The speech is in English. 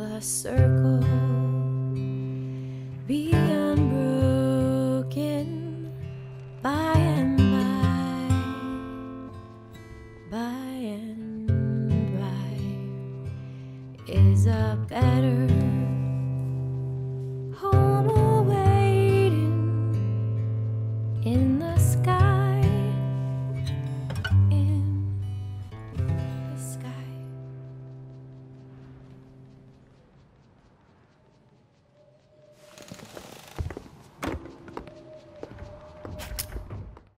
the circle. Be unbroken by and by, by and by is a better